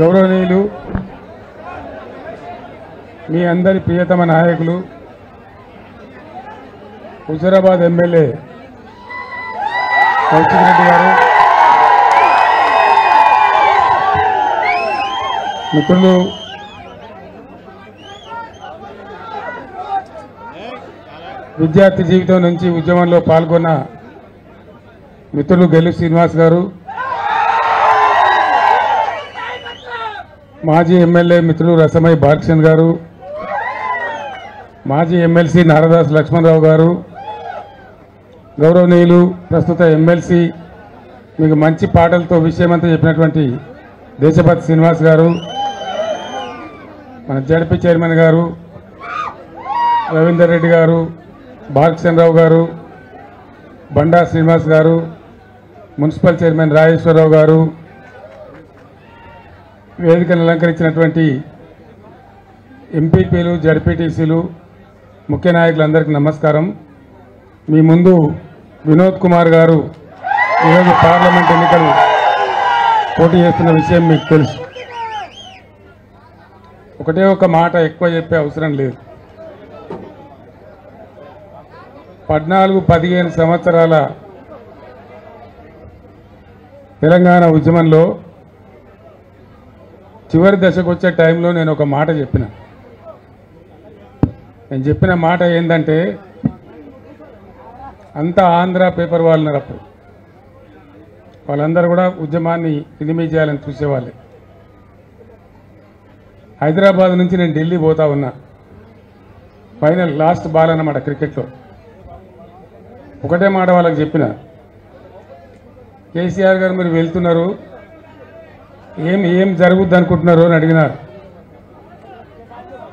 గౌరవనీయులు మీ అందరి ప్రియతమ నాయకులు హుజరాబాద్ ఎమ్మెల్యే కౌశిక్ రెడ్డి గారు మిత్రులు విద్యార్థి జీవితం నుంచి ఉద్యమంలో పాల్గొన్న మిత్రులు గెలు శ్రీనివాస్ గారు మాజీ ఎమ్మెల్యే మిత్రులు రసమై బాలకృష్ణ గారు మాజీ ఎమ్మెల్సీ నారదాస్ లక్ష్మణరావు గారు గౌరవనీయులు ప్రస్తుత ఎమ్మెల్సీ మీకు మంచి పాటలతో విషయమంతా చెప్పినటువంటి దేశపతి శ్రీనివాస్ గారు మన జడ్పీ చైర్మన్ గారు రవీందర్ రెడ్డి గారు బాలకృష్ణరావు గారు బండా శ్రీనివాస్ గారు మున్సిపల్ చైర్మన్ రాజేశ్వరరావు గారు వేదికను అలంకరించినటువంటి ఎంపీపీలు జడ్పీటీసీలు ముఖ్య నాయకులందరికీ నమస్కారం. మీ ముందు వినోద్ కుమార్ గారు ఈరోజు పార్లమెంట్ ఎన్నికలు పోటీ చేస్తున్న విషయం మీకు తెలుసు. ఒకటే ఒక మాట ఎక్కువ చెప్పే అవసరం లేదు. పద్నాలుగు పదిహేను సంవత్సరాల తెలంగాణ ఉద్యమంలో చివరి దశకు వచ్చే టైంలో నేను ఒక మాట చెప్పిన. నేను చెప్పిన మాట ఏంటంటే అంతా ఆంధ్ర పేపర్ వాళ్ళున్నారు అప్పుడు. వాళ్ళందరూ కూడా ఉద్యమాన్ని ఇనిమి చేయాలని చూసేవాళ్ళే. హైదరాబాద్ నుంచి నేను ఢిల్లీ పోతా ఉన్నా. ఫైనల్ లాస్ట్ బాల్ అన్నమాట క్రికెట్లో. ఒకటే మాట వాళ్ళకి చెప్పిన. కేసీఆర్ గారు మీరు వెళ్తున్నారు. ఏం ఏం జరుగుద్ది అనుకుంటున్నారు అని అడిగినారు.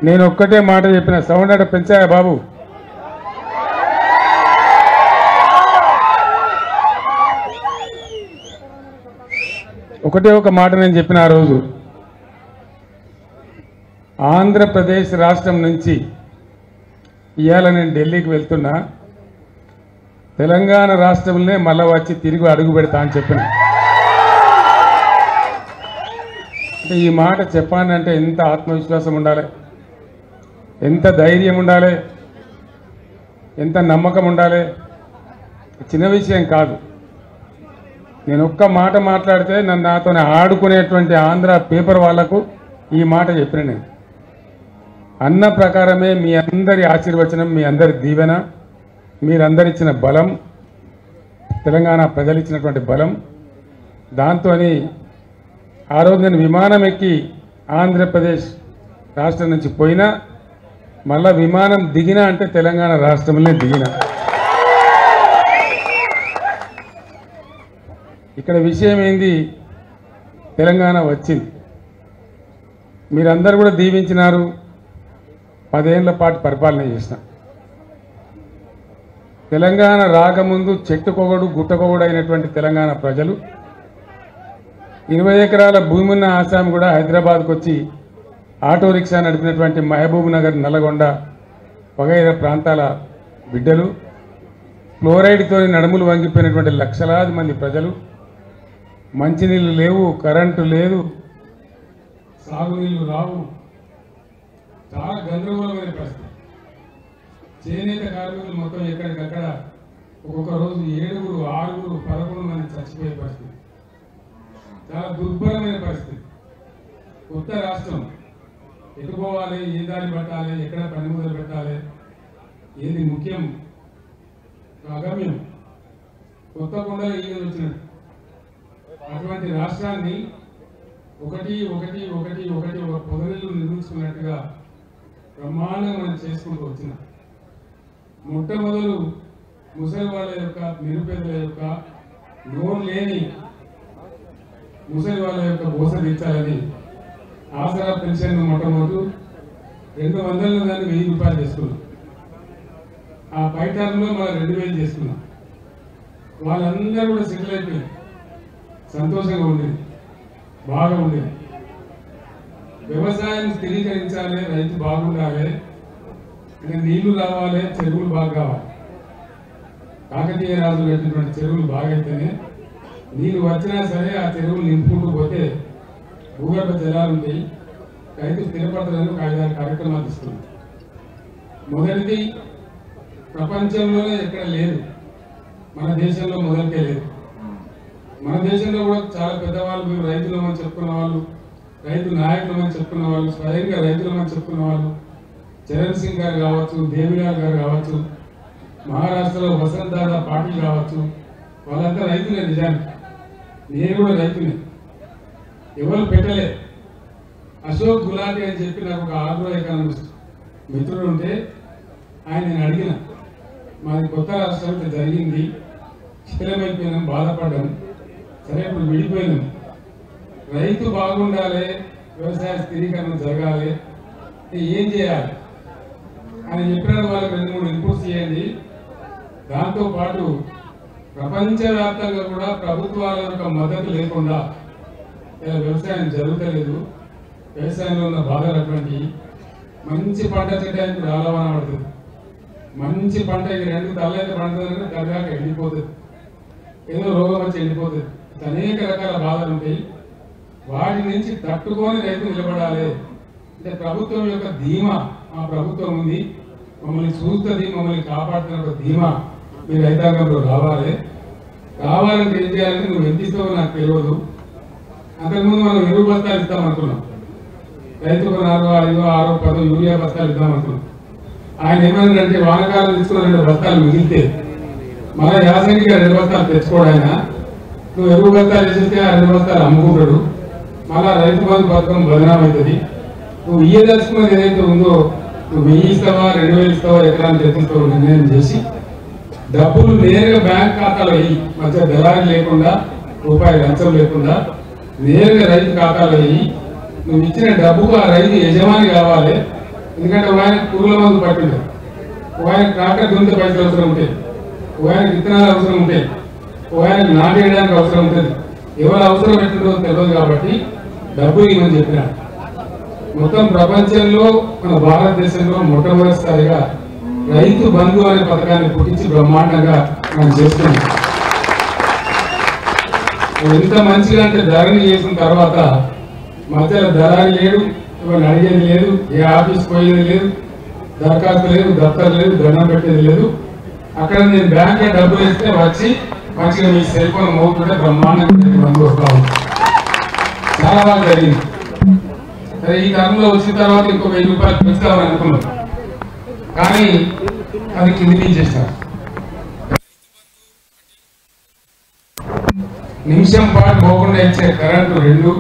నేను ఒక్కటే మాట చెప్పిన సౌండ్ అంటే పెంచాయా బాబు? ఒకటే ఒక మాట నేను చెప్పిన ఆ రోజు. ఆంధ్రప్రదేశ్ రాష్ట్రం నుంచి ఇవాళ నేను ఢిల్లీకి వెళ్తున్నా తెలంగాణ రాష్ట్రంలో మళ్ళా వచ్చి తిరిగి అడుగు పెడతా అని చెప్పిన. అంటే ఈ మాట చెప్పానంటే ఎంత ఆత్మవిశ్వాసం ఉండాలి? ఎంత ధైర్యం ఉండాలి? ఎంత నమ్మకం ఉండాలి? చిన్న విషయం కాదు. నేను ఒక్క మాట మాట్లాడితే నన్ను నాతో ఆడుకునేటువంటి ఆంధ్ర పేపర్ వాళ్ళకు ఈ మాట చెప్పిన నేను. అన్న ప్రకారమే మీ అందరి ఆశీర్వచనం మీ అందరి దీవెన మీరందరిచ్చిన బలం తెలంగాణ ప్రజలు ఇచ్చినటువంటి బలం దాంతో ఆ రోజు నేను విమానం ఎక్కి ఆంధ్రప్రదేశ్ రాష్ట్రం నుంచి పోయినా మళ్ళా విమానం దిగినా అంటే తెలంగాణ రాష్ట్రంలో దిగిన. ఇక్కడ విషయం ఏంది? తెలంగాణ వచ్చింది. మీరందరూ కూడా దీవించినారు. పదేళ్ళ పాటు పరిపాలన చేసిన. తెలంగాణ రాకముందు చెట్టుకొగడు గుట్టకొగడు అయినటువంటి తెలంగాణ ప్రజలు ఇరవై ఎకరాల భూమి ఉన్న ఆసాం కూడా హైదరాబాద్కు వచ్చి ఆటో రిక్షా నడిపినటువంటి మహబూబ్ నగర్ నల్గొండ వగైరా ప్రాంతాల బిడ్డలు ఫ్లోరైడ్తో నడుములు వంగిపోయినటువంటి లక్షలాది మంది ప్రజలు. మంచినీళ్ళు లేవు కరెంటు లేదు సాగునీళ్ళు రావు. చాలా గందరగోళమైన పరిస్థితి. చేనేత కార్మికులు మొత్తం ఎక్కడికక్కడ ఒక్కొక్క రోజు ఏడుగురు ఆరుగురు పదకొండు చాలా దుర్భరమైన పరిస్థితి. కొత్త రాష్ట్రం. ఎటు పోవాలి ఏ దారి పట్టాలి ఎక్కడ పని మొదలు పెట్టాలి ఏది ముఖ్యం? అగమ్యం. కొత్త కొండలు ఈయన వచ్చినట్టు. అటువంటి రాష్ట్రాన్ని ఒకటి ఒకటి ఒకటి ఒకటి ఒక పొదరిల్లు నిర్మించుకున్నట్టుగా బ్రహ్మాండంగా మనం చేసుకుంటూ వచ్చిన. మొట్టమొదలు ముసలి వాళ్ళ యొక్క నిరుపేదల యొక్క లోన్ లేని ముసలి వాళ్ళ యొక్క బోస తీర్చాలని ఆసరా పెన్షన్ మొట్టమొదటి రెండు వందల దాన్ని వెయ్యి రూపాయలు చేసుకున్నాం. ఆ పై మనం రెండు వేలు చేసుకున్నాం. వాళ్ళందరూ కూడా సెటిల్ అయిపోయారు. సంతోషంగా ఉండేది బాగా ఉండేది వ్యవసాయం స్థిరీకరించాలి రైతు బాగుండాలి ఇంకా నీళ్ళు రావాలి చెరువులు బాగా కావాలి. కాకతీయ రాజులు పెట్టినటువంటి చెరువులు బాగైతేనే నీళ్ళు వచ్చినా సరే ఆ చెరువులు నింపుకుంటూ పోతే భూగర్భ జలాలు ఉంటాయి. రైతు స్థిరపడతారని ఒక ఐదారు కార్యక్రమాలు ఇస్తుంది మొదటిది ప్రపంచంలోనే ఎక్కడ లేదు. మన దేశంలో మొదలకే లేదు. మన దేశంలో కూడా చాలా పెద్దవాళ్ళు మేము రైతులమని చెప్పుకున్న వాళ్ళు రైతు నాయకులమని చెప్పుకున్న వాళ్ళు స్వయంగా రైతులమని చెప్పుకున్న వాళ్ళు చరణ్ సింగ్ గారు కావచ్చు దేవిలాల్ గారు కావచ్చు మహారాష్ట్రలో వసంత్ దాదా పాటిల్ కావచ్చు వాళ్ళంతా రైతులే నిజానికి. నేను కూడా రైతునే ఎవరు పెట్టలే అశోక్ గులాటి అని చెప్పి నాకు ఒక ఆగ్రో ఎకానమిస్ట్ మిత్రుడు ఉంటే ఆయన నేను అడిగిన మాది కొత్త రాష్ట్రం ఇట్లా జరిగింది శిథిలమైపోయినాం బాధపడ్డాం సరే ఇప్పుడు విడిపోయినాం. రైతు బాగుండాలి వ్యవసాయ స్థిరీకరణ జరగాలి ఏం చేయాలి? ఆయన చెప్పిన వాళ్ళకి రెండు మూడు ఇన్పుట్స్ చేయండి. దాంతో పాటు ప్రపంచవ్యాప్తంగా కూడా ప్రభుత్వాల యొక్క మద్దతు లేకుండా వ్యవసాయం జరుగుతలేదు. వ్యవసాయంలో ఉన్న బాధలు అటువంటి మంచి పంట చెట్టానికి రాలవన పడుతుంది. మంచి పంట ఈ రెండు తల్లైతే పండుతుందంటే తగ్గక ఎండిపోతుంది. ఏదో రోగం వచ్చి ఎండిపోతుంది. అనేక రకాల బాధలు ఉంటాయి. వాటి నుంచి తట్టుకొని రైతు నిలబడాలి. అంటే ప్రభుత్వం యొక్క ధీమా ఆ ప్రభుత్వం ఉంది. మమ్మల్ని చూస్తుంది మమ్మల్ని కాపాడుతున్న ఒక ధీమా. మీ రైతాంగంలో రావాలి రావాలని ఏం చేయాలంటే నువ్వు ఎంత ఇస్తావో నాకు తెలియదు అంతకుముందు మనం ఎరువు బస్తాలు ఇస్తాం అనుకున్నాం? రైతుకు నాలుగు ఐదు ఆరో పదో యూరియా బస్తాలు ఇద్దాం అనుకున్నాం. ఆయన ఏమన్నాడంటే వానకాలం తీసుకున్న రెండు బస్తాలు మిగిలితే మళ్ళా యాసంగిగా రెండు బస్తాలు తెచ్చుకోడు ఆయన. నువ్వు ఎరువు బస్తాలు వేసేస్తే ఆ రెండు బస్తాలు అమ్ముకుంటాడు. మళ్ళా రైతు బంధు పథకం బదనామవుతుంది నువ్వు ఇయ్యదలుచుకున్నది ఏదైతే ఉందో నువ్వు వెయ్యి ఇస్తావా రెండు వేలు ఇస్తావా ఎకరాన్ని తెచ్చిస్తావు నిర్ణయం చేసి డబ్బులు నేరుగా బ్యాంక్ ఖాతాలో వెయ్యి. మధ్య దళారి లేకుండా రూపాయి లంచం లేకుండా నేరుగా రైతు ఖాతాలో వెయ్యి. నువ్వు ఇచ్చిన డబ్బుకు ఆ రైతు యజమాని కావాలి. ఎందుకంటే ఒక ఆయన పురుగుల మందు పట్టిండు. ఒక ఆయన ట్రాక్టర్ దుంత పైసలు అవసరం ఉంటాయి ఒక ఆయన విత్తనాలు అవసరం ఉంటాయి ఒక ఆయన నాటేయడానికి అవసరం ఉంటుంది. ఎవరు అవసరం ఎట్టుందో తెలియదు కాబట్టి డబ్బు ఇవ్వమని చెప్పిన. మొత్తం ప్రపంచంలో మన భారతదేశంలో మొట్టమొదటిసారిగా రైతు బంధు అనే పథకాన్ని పుట్టించి బ్రహ్మాండంగా మనం చేస్తున్నాం. ఎంత మంచిగా అంటే ధరని చేసిన తర్వాత మధ్యలో దళారి లేడు ఎవరిని అడిగేది లేదు ఏ ఆఫీస్ పోయేది లేదు దరఖాస్తు లేదు దత్తలు లేదు దండం పెట్టేది లేదు. అక్కడ నేను బ్యాంక్లో డబ్బులు వేస్తే వచ్చి మంచిగా మీ సెల్ ఫోన్ మోగుతుంటే బ్రహ్మాండంగా బంధు వస్తా చాలా బాగా జరిగింది. సరే ఈ తరంలో వచ్చిన తర్వాత ఇంకో వెయ్యి రూపాయలు పెంచుతామని అనుకున్నాం. కానీ అది కింది దించేస్తారు నిమిషం పాటు పోకుండా ఇచ్చే కరెంటు రెండు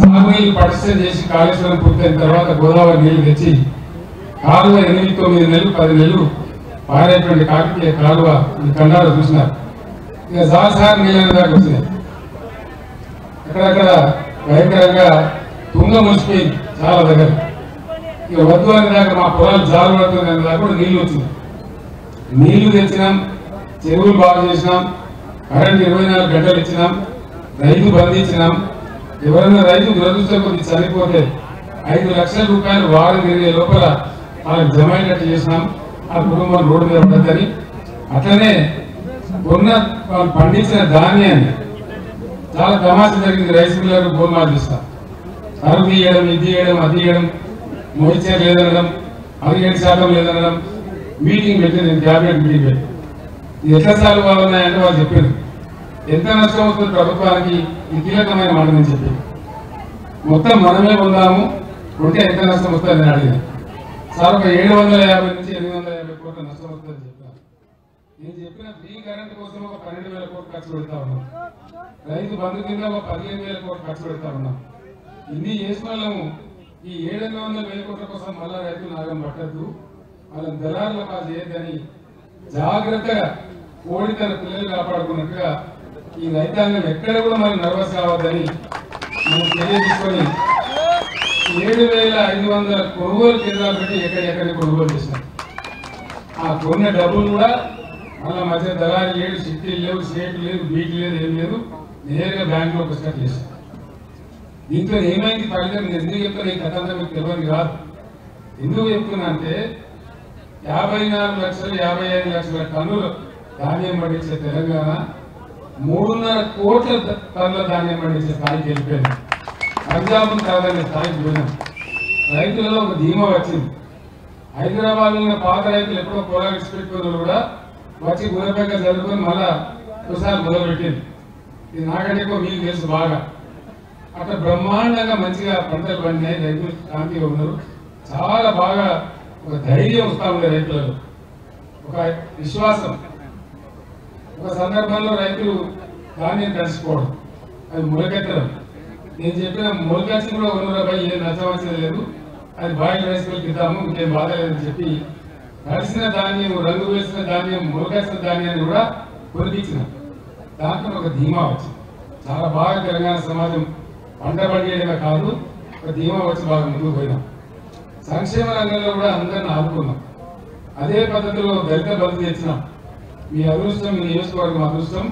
సాగునీళ్ళు పటిష్టం చేసి కాళేశ్వరం పూర్తయిన తర్వాత గోదావరి నీళ్ళు తెచ్చి కాలువ ఎనిమిది తొమ్మిది నెలలు పది నెలలు పారేటువంటి కాకతీయ కాలువ ఈ కండాలు చూసినారు. ఇక సాసారి నీళ్ళ దాకా వచ్చినాయి. అక్కడక్కడ భయంకరంగా తుంగ మునిసిపోయింది చాలా దగ్గర. ఇక వద్దు అనే దాకా మా పొలాలు జాలు పడుతున్నాయి దాకా కూడా నీళ్ళు వచ్చినాయి. నీళ్ళు తెచ్చినాం చెరువులు బాగు చేసినాం కరెంట్ ఇరవై నాలుగు గంటలు ఇచ్చినాం రైతు బంధించినాం ఎవరైనా రైతు దురదృష్టం కొద్ది చనిపోతే ఐదు లక్షల రూపాయలు వారం తిరిగే లోపల వాళ్ళకి జమ అయ్యేటట్టు చేసినాం ఆ కుటుంబం రోడ్డు మీద పడద్దని అట్లనే ఉన్న వాళ్ళు పండించిన ధాన్యాన్ని చాలా తమాష జరిగింది. రైస్ మిల్లర్ గోల్మాల్ చేస్తాం అరుగు తీయడం ఇది తీయడం అది తీయడం మోయిచర్ లేదనడం అది శాతం లేదనడం మీటింగ్ పెట్టి నేను క్యాబినెట్ మీటింగ్ పెట్టి. ఇది ఎట్లా సాల్వ్ కావాలన్నాయంటే వాళ్ళు చెప్పారు. ఎంత నష్టం అవుతుంది ప్రభుత్వానికి? ఈ కీలకమైన మాట నేను చెప్పి మొత్తం మనమే పొందాము ఉంటే ఎంత నష్టం వస్తుంది నేను అడిగాను. సార్ ఒక ఏడు వందల యాభై నుంచి ఎనిమిది వందల యాభై కోట్ల నష్టం వస్తుందని చెప్పాను నేను చెప్పిన ఫ్రీ కరెంట్ కోసం ఒక పన్నెండు వేల కోట్లు ఖర్చు పెడతా ఉన్నాం. రైతు బంధు కింద ఒక పదిహేను వేల కోట్లు ఖర్చు పెడతా ఉన్నాం. ఇన్ని చేసిన ఈ ఏడు వందల వేల కోట్ల కోసం మళ్ళా రైతు నాగం పట్టద్దు. వాళ్ళ దళారుల పాలు ఏదని జాగ్రత్తగా కోడి తన పిల్లలు కాపాడుకున్నట్టుగా ఈ రైతాంగం ఎక్కడ కూడా మరి నర్వస్ కావద్దని మనం తీసుకొని ఏడు వేల ఐదు వందల కొనుగోలు కేంద్రాలు పెట్టి ఎక్కడెక్కడ కొనుగోలు చేసినాం ఆ కొన్న డబ్బులు కూడా మళ్ళా మధ్య దళాలు లేడు సిటీ లేవు స్టేట్ లేదు బీట్ లేదు ఏం లేదు నేరుగా బ్యాంకులో పుస్తకం చేశాం దీంట్లో ఏమైంది ఫలితం ఎందుకు చెప్తారు ఈ కథ మీకు తెలియదు కాదు ఎందుకు చెప్తున్నా అంటే యాభై నాలుగు లక్షలు యాభై ఐదు లక్షల టన్నులు ధాన్యం పండించే తెలంగాణ మూడున్నర కోట్ల టన్నుల ధాన్యం పండించే స్థాయికి వెళ్ళిపోయింది. పంజాబ్ కాదనే స్థాయికి పోయినాం రైతులలో ఒక ధీమా వచ్చింది. హైదరాబాద్ ఉన్న పాత రైతులు ఎప్పుడో పొలాలు పెట్టుకున్నారు కూడా వచ్చి గురపెక్క జరుపుకొని మళ్ళా ఒకసారి మొదలుపెట్టింది. ఇది నాకంటే మీకు తెలుసు బాగా. అక్కడ బ్రహ్మాండంగా మంచిగా పంటలు పండినాయి రైతులు శాంతిగా ఉన్నారు. చాలా బాగా ఒక ధైర్యం వస్తా ఉంది రైతులలో ఒక విశ్వాసం. ఒక సందర్భంలో రైతులు ధాన్యం కలిసిపోవడం. అది మొలకెత్తడం. నేను చెప్పిన మొలకెచ్చి కూడా ఉన్న పై ఏం నచ్చవలసిన లేదు. అది బాయిల్ రైస్ ఇద్దాము ఇంకేం బాధ లేదని చెప్పి కలిసిన ధాన్యం రంగు వేసిన ధాన్యం మొలకెచ్చిన ధాన్యాన్ని కూడా కొనిపించిన. దాంట్లో ఒక ధీమా వచ్చింది. చాలా బాగా తెలంగాణ సమాజం పంట పండియడమే కాదు ఒక ధీమా వచ్చి బాగా ముందుకు పోయినాం. సంక్షేమ రంగంలో కూడా అందరిని ఆదుకున్నాం. అదే పద్ధతిలో దళిత బంధు తెచ్చినాం మీ అదృష్టం మీ నియోజకవర్గం అదృష్టం.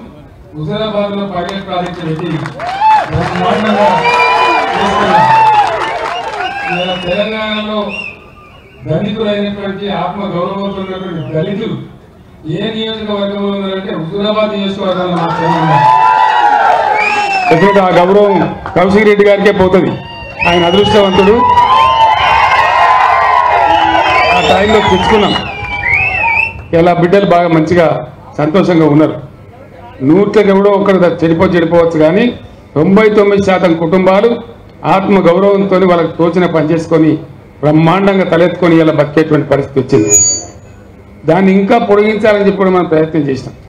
హుజరాబాద్లో పైలట్ ప్రాజెక్టు పెట్టి తెలంగాణలో దళితులైనటువంటి ఆత్మ గౌరవంతో దళితులు ఏ నియోజకవర్గంలో ఉన్నారంటే హుజరాబాద్ నియోజకవర్గాలు మాత్రమే ఉన్నారు. ఎందుకంటే ఆ గౌరవం కౌశిక్ రెడ్డి గారికే పోతుంది. ఆయన అదృష్టవంతుడు. ఆ టైంలో తెచ్చుకున్నాం. ఇలా బిడ్డలు బాగా మంచిగా సంతోషంగా ఉన్నారు. నూట్లకి ఎవడో ఒకరు చెడిపో చెడిపోవచ్చు కానీ తొంభై తొమ్మిది శాతం కుటుంబాలు ఆత్మ గౌరవంతో వాళ్ళకి తోచిన పని చేసుకొని బ్రహ్మాండంగా తలెత్తుకొని ఇలా బతికేటువంటి పరిస్థితి వచ్చింది. దాన్ని ఇంకా పొడిగించాలని చెప్పి మనం ప్రయత్నం చేసినాం.